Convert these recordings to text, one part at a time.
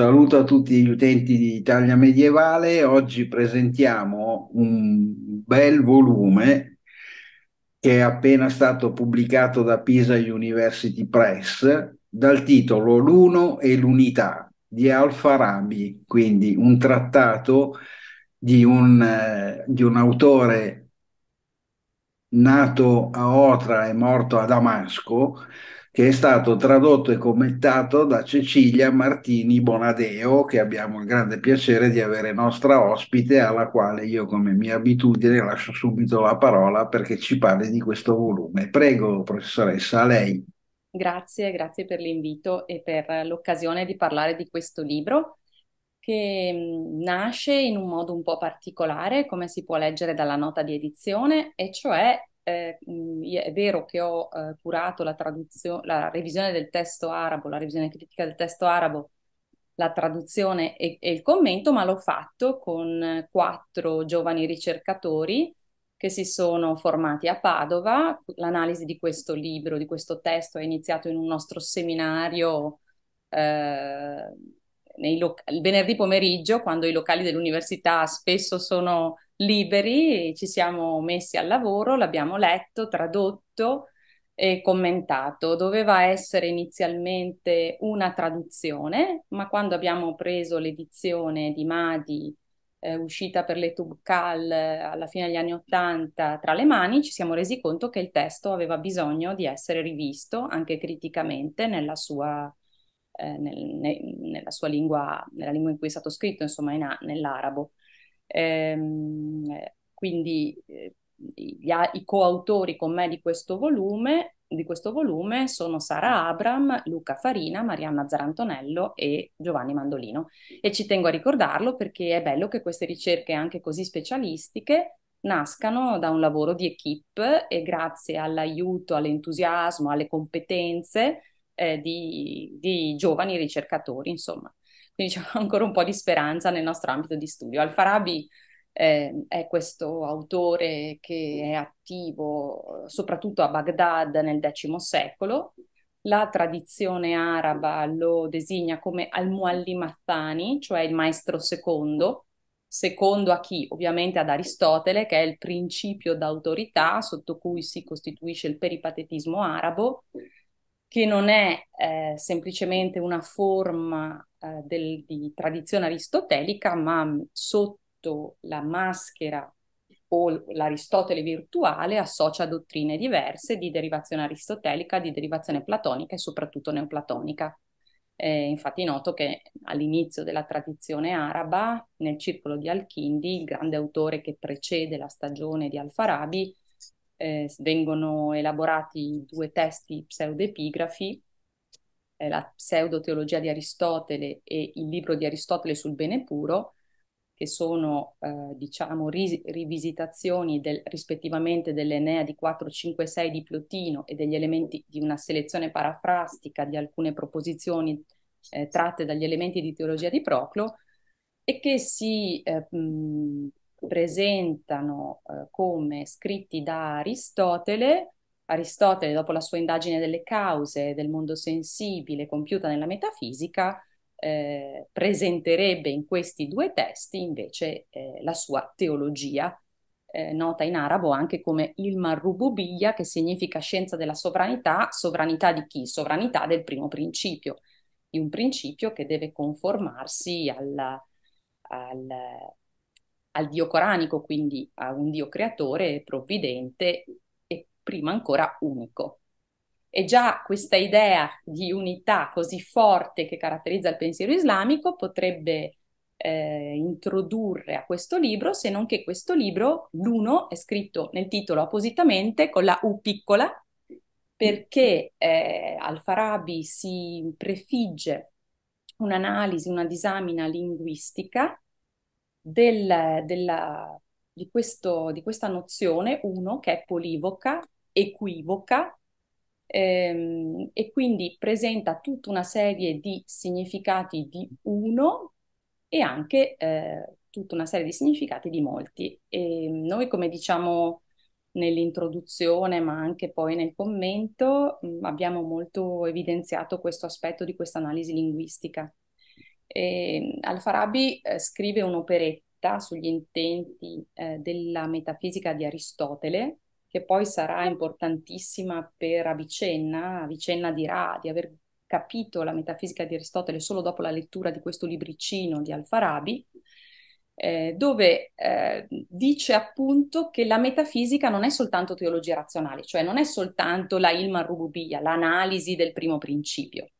saluto a tutti gli utenti di Italia Medievale. Oggi presentiamo un bel volume che è appena stato pubblicato da Pisa University Press dal titolo L'uno e l'unità di Al-Farabi, quindi un trattato di un, eh, di un autore nato a Otra e morto a Damasco, che è stato tradotto e commentato da Cecilia Martini Bonadeo, che abbiamo il grande piacere di avere nostra ospite, alla quale io, come mia abitudine, lascio subito la parola perché ci parli di questo volume. Prego, professoressa, a lei. Grazie, grazie per l'invito e per l'occasione di parlare di questo libro che nasce in un modo un po' particolare, come si può leggere dalla nota di edizione, e cioè eh, è vero che ho eh, curato la, la revisione del testo arabo, la revisione critica del testo arabo, la traduzione e, e il commento, ma l'ho fatto con quattro giovani ricercatori che si sono formati a Padova. L'analisi di questo libro, di questo testo, è iniziato in un nostro seminario eh, lo- il venerdì pomeriggio, quando i locali dell'università spesso sono liberi, ci siamo messi al lavoro, l'abbiamo letto, tradotto e commentato. Doveva essere inizialmente una traduzione, ma quando abbiamo preso l'edizione di Madi eh, uscita per le Tubcal eh, alla fine degli anni Ottanta tra le mani, ci siamo resi conto che il testo aveva bisogno di essere rivisto anche criticamente nella sua, eh, nel, ne, nella sua lingua, nella lingua in cui è stato scritto, insomma in, nell'arabo. Ehm, quindi eh, i coautori con me di questo volume di questo volume sono Sara Abram, Luca Farina, Marianna Zarantonello e Giovanni Mandolino. E ci tengo a ricordarlo perché è bello che queste ricerche anche così specialistiche nascano da un lavoro di equip e grazie all'aiuto, all'entusiasmo, alle competenze eh, di, di, giovani ricercatori, insomma. Quindi c'è ancora un po' di speranza nel nostro ambito di studio. Al-Farabi eh, è questo autore che è attivo soprattutto a Baghdad nel X secolo. La tradizione araba lo designa come Al-Muallim Athani, cioè il maestro secondo, secondo a chi? Ovviamente ad Aristotele, che è il principio d'autorità sotto cui si costituisce il peripatetismo arabo, che non è eh, semplicemente una forma eh, del, di tradizione aristotelica, ma sotto la maschera o l'Aristotele virtuale associa dottrine diverse di derivazione aristotelica, di derivazione platonica e soprattutto neoplatonica. Eh, infatti noto che all'inizio della tradizione araba, nel circolo di Al-Kindi, il grande autore che precede la stagione di Al-Farabi, eh, vengono elaborati due testi pseudepigrafi, eh, la pseudoteologia di Aristotele e il libro di Aristotele sul bene puro, che sono eh, diciamo ri- rivisitazioni del, rispettivamente dell'Enea di 4, 5, 6 di Plotino e degli elementi di una selezione parafrastica di alcune proposizioni eh, tratte dagli elementi di teologia di Proclo e che si eh, mh, presentano eh, come scritti da Aristotele. Aristotele, dopo la sua indagine delle cause del mondo sensibile compiuta nella metafisica, eh, presenterebbe in questi due testi invece eh, la sua teologia, eh, nota in arabo anche come il marrububiyya, che significa scienza della sovranità, sovranità di chi? Sovranità del primo principio, di un principio che deve conformarsi alla, al, al Dio coranico, quindi a un Dio creatore, provvidente e prima ancora unico. E già questa idea di unità così forte che caratterizza il pensiero islamico potrebbe eh, introdurre a questo libro, se non che questo libro, l'uno, è scritto nel titolo appositamente con la U piccola, perché eh, Al-Farabi si prefigge un'analisi, una disamina linguistica del, della, di, questo, di, questa nozione, uno, che è polivoca, equivoca, ehm, e quindi presenta tutta una serie di significati di uno e anche eh, tutta una serie di significati di molti. E noi, come diciamo nell'introduzione, ma anche poi nel commento, mh, abbiamo molto evidenziato questo aspetto di questa analisi linguistica. E Al-Farabi eh, scrive un'operetta sugli intenti eh, della metafisica di Aristotele, che poi sarà importantissima per Avicenna. Avicenna dirà di aver capito la metafisica di Aristotele solo dopo la lettura di questo libricino di Al-Farabi, eh, dove eh, dice appunto che la metafisica non è soltanto teologia razionale, cioè non è soltanto la ilma rububia, l'analisi del primo principio,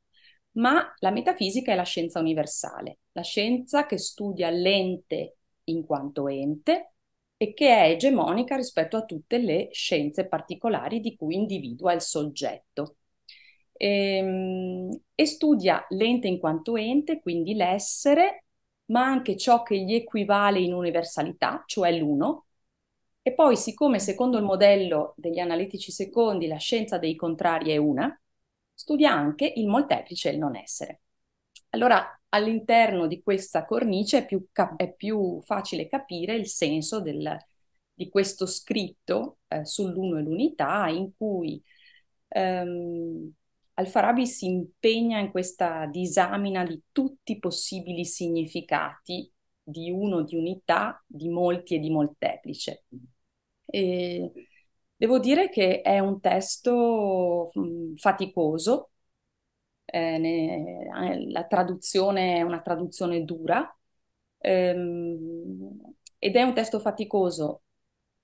ma la metafisica è la scienza universale, la scienza che studia l'ente in quanto ente e che è egemonica rispetto a tutte le scienze particolari di cui individua il soggetto e, ehm, e studia l'ente in quanto ente, quindi l'essere, ma anche ciò che gli equivale in universalità, cioè l'uno. E poi, siccome secondo il modello degli analitici secondi la scienza dei contrari è una, studia anche il molteplice e il non essere. Allora, all'interno di questa cornice è più, cap- è più facile capire il senso del, di questo scritto eh, sull'uno e l'unità, in cui ehm, Al-Farabi si impegna in questa disamina di tutti i possibili significati di uno, di unità, di molti e di molteplice. E devo dire che è un testo faticoso, eh, ne, eh, la traduzione è una traduzione dura ehm, ed è un testo faticoso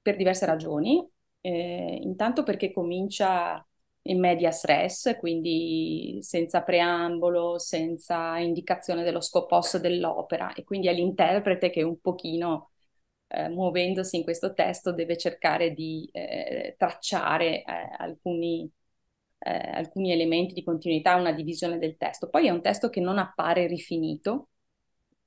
per diverse ragioni. Eh, intanto perché comincia in medias res, quindi senza preambolo, senza indicazione dello scopos dell'opera e quindi è l'interprete che un pochino eh, muovendosi in questo testo deve cercare di eh, tracciare eh, alcuni, eh, alcuni elementi di continuità, una divisione del testo. Poi è un testo che non appare rifinito,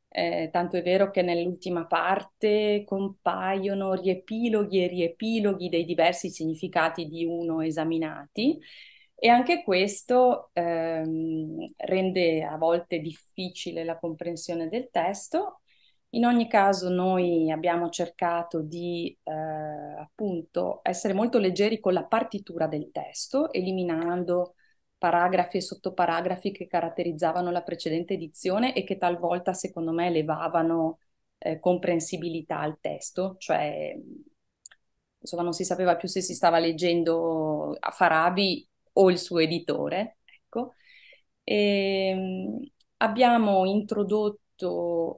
eh, tanto è vero che nell'ultima parte compaiono riepiloghi e riepiloghi dei diversi significati di uno esaminati e anche questo ehm, rende a volte difficile la comprensione del testo. In ogni caso noi abbiamo cercato di eh, appunto essere molto leggeri con la partitura del testo, eliminando paragrafi e sottoparagrafi che caratterizzavano la precedente edizione e che talvolta, secondo me, elevavano eh, comprensibilità al testo, cioè insomma non si sapeva più se si stava leggendo a Farabi o il suo editore. Ecco. E, ehm, abbiamo introdotto,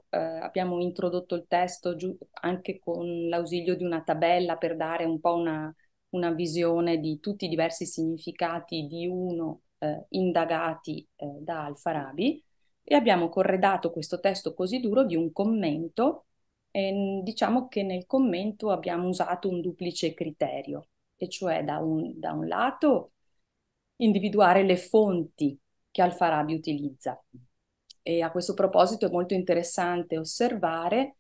eh, abbiamo introdotto il testo giu- anche con l'ausilio di una tabella per dare un po' una, una visione di tutti i diversi significati di uno eh, indagati eh, da Al-Farabi e abbiamo corredato questo testo così duro di un commento e diciamo che nel commento abbiamo usato un duplice criterio, e cioè da un, da un lato individuare le fonti che Al-Farabi utilizza. E a questo proposito è molto interessante osservare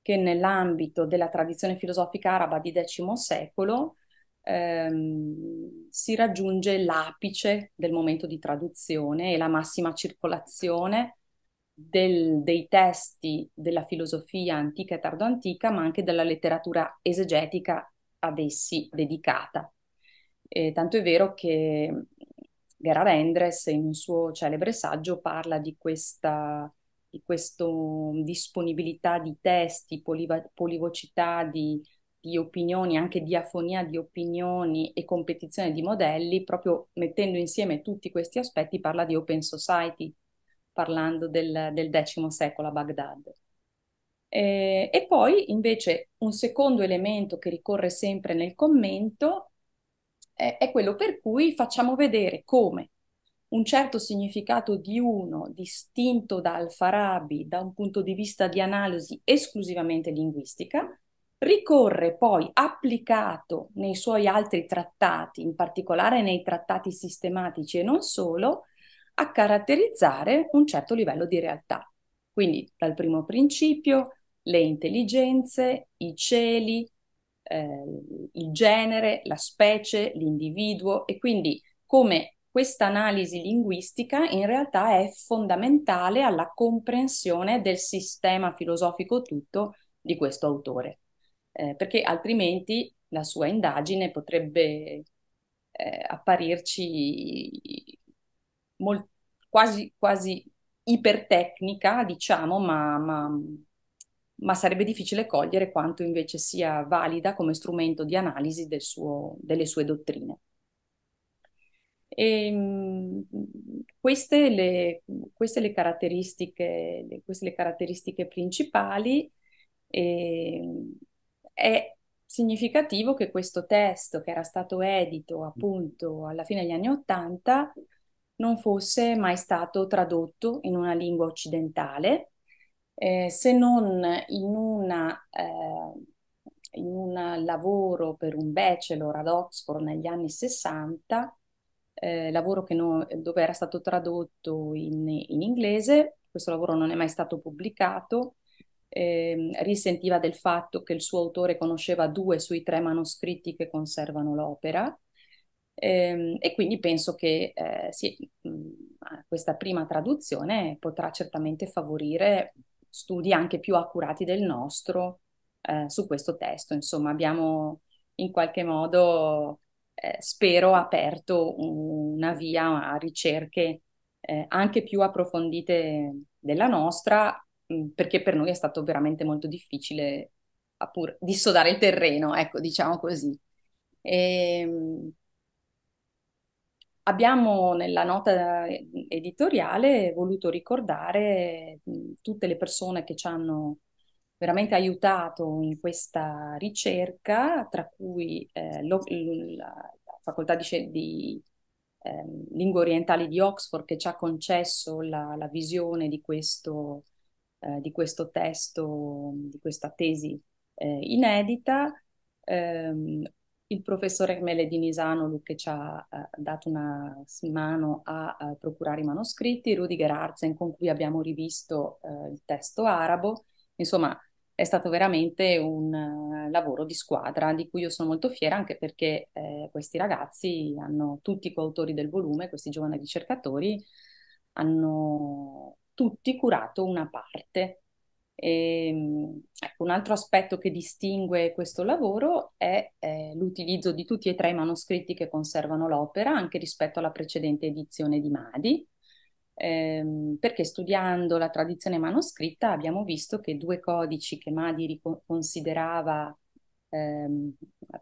che nell'ambito della tradizione filosofica araba di X secolo ehm, si raggiunge l'apice del momento di traduzione e la massima circolazione del, dei testi della filosofia antica e tardoantica, ma anche della letteratura esegetica ad essi dedicata. E tanto è vero che Gerhard Endres in un suo celebre saggio parla di questa di questa disponibilità di testi, poliva- polivocità di di opinioni, anche diafonia di opinioni e competizione di modelli, proprio mettendo insieme tutti questi aspetti, parla di open society, parlando del, del X secolo a Baghdad. E, e poi invece un secondo elemento che ricorre sempre nel commento è, è quello per cui facciamo vedere come un certo significato di uno distinto da Al-Farabi da un punto di vista di analisi esclusivamente linguistica ricorre poi applicato nei suoi altri trattati, in particolare nei trattati sistematici e non solo, a caratterizzare un certo livello di realtà. Quindi dal primo principio le intelligenze, i cieli, eh, il genere, la specie, l'individuo e quindi come questa analisi linguistica in realtà è fondamentale alla comprensione del sistema filosofico tutto di questo autore, eh, perché altrimenti la sua indagine potrebbe eh, apparirci molt- quasi, quasi ipertecnica, diciamo, ma, ma, ma, sarebbe difficile cogliere quanto invece sia valida come strumento di analisi del suo, delle sue dottrine. E, ehm, queste, le, queste, le caratteristiche, queste le caratteristiche principali. E, ehm, è significativo che questo testo, che era stato edito appunto alla fine degli anni Ottanta, non fosse mai stato tradotto in una lingua occidentale, eh, se non in, una, eh, in un lavoro per un bachelor ad Oxford negli anni 60, eh, lavoro no, dove era stato tradotto in, in, inglese. Questo lavoro non è mai stato pubblicato. Eh, risentiva del fatto che il suo autore conosceva due sui tre manoscritti che conservano l'opera eh, e quindi penso che eh, sì, mh, questa prima traduzione potrà certamente favorire studi anche più accurati del nostro eh, su questo testo. Insomma, abbiamo in qualche modo eh, spero, aperto una via a ricerche eh, anche più approfondite della nostra, mh, perché per noi è stato veramente molto difficile appur, dissodare il terreno, ecco, diciamo così. E, ehm, abbiamo nella nota editoriale voluto ricordare tutte le persone che ci hanno veramente aiutato in questa ricerca, tra cui eh, lo, la, la, facoltà di, di eh, lingue orientali di Oxford che ci ha concesso la, la visione di questo, eh, di questo, testo, di questa tesi eh, inedita, ehm, il professore Ermele Sanolu che ci ha eh, dato una mano a, a, procurare i manoscritti, Rudiger Arzen con cui abbiamo rivisto eh, il testo arabo, insomma è stato veramente un uh, lavoro di squadra di cui io sono molto fiera anche perché eh, questi ragazzi hanno tutti i coautori del volume, questi giovani ricercatori hanno tutti curato una parte. E, ehm, ecco, un altro aspetto che distingue questo lavoro è eh, l'utilizzo di tutti e tre i manoscritti che conservano l'opera anche rispetto alla precedente edizione di Madi. Ehm, perché studiando la tradizione manoscritta abbiamo visto che due codici che Madi considerava ehm,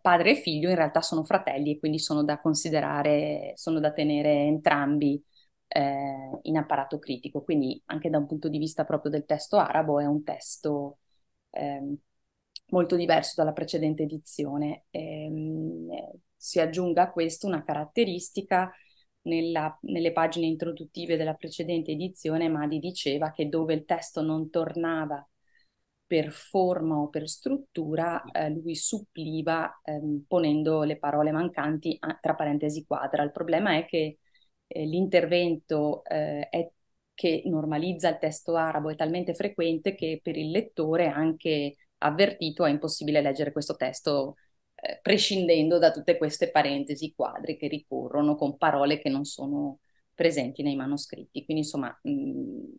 padre e figlio in realtà sono fratelli e quindi sono da considerare, sono da tenere entrambi eh, in apparato critico. Quindi anche da un punto di vista proprio del testo arabo è un testo ehm, molto diverso dalla precedente edizione. Ehm, si aggiunga a questo una caratteristica nella, nelle pagine introduttive della precedente edizione Madi diceva che dove il testo non tornava per forma o per struttura, eh, lui suppliva ehm, ponendo le parole mancanti a, tra parentesi quadra. Il problema è che eh, l'intervento eh, è, che normalizza il testo arabo è talmente frequente che per il lettore anche avvertito è impossibile leggere questo testo eh, prescindendo da tutte queste parentesi quadri che ricorrono con parole che non sono presenti nei manoscritti. Quindi insomma, mh,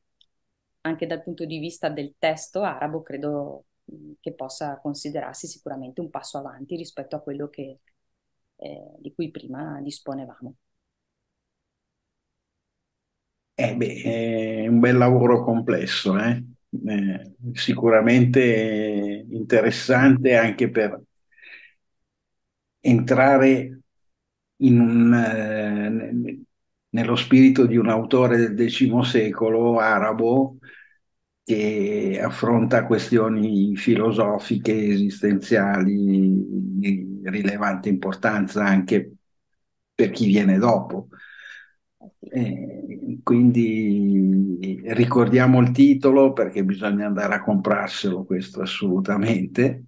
anche dal punto di vista del testo arabo credo mh, che possa considerarsi sicuramente un passo avanti rispetto a quello che, eh, di cui prima disponevamo. Eh beh, è un bel lavoro complesso, eh? Eh, sicuramente interessante anche per entrare un, eh, nello spirito di un autore del X secolo arabo che affronta questioni filosofiche, esistenziali di rilevante importanza anche per chi viene dopo. Eh, quindi ricordiamo il titolo perché bisogna andare a comprarselo, questo assolutamente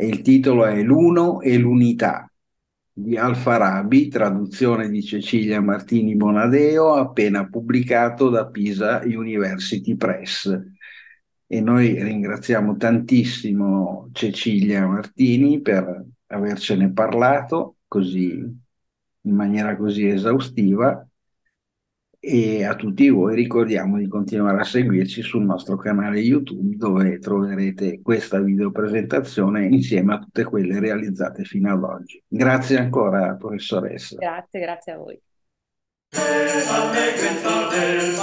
e il titolo è L'uno e l'unità di Al-Farabi, traduzione di Cecilia Martini Bonadeo, appena pubblicato da Pisa University Press. E noi ringraziamo tantissimo Cecilia Martini per avercene parlato così, in maniera così esaustiva e a tutti voi ricordiamo di continuare a seguirci sul nostro canale YouTube dove troverete questa video presentazione insieme a tutte quelle realizzate fino ad oggi. Grazie ancora professoressa. Grazie, grazie a voi. Sancte Deus,